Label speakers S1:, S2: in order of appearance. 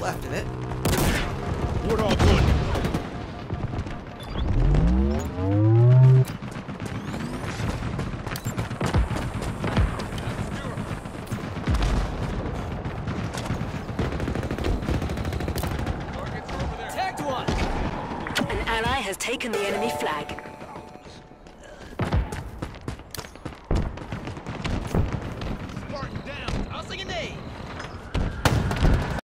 S1: left in it.
S2: We're all good.
S3: An ally has taken the enemy flag.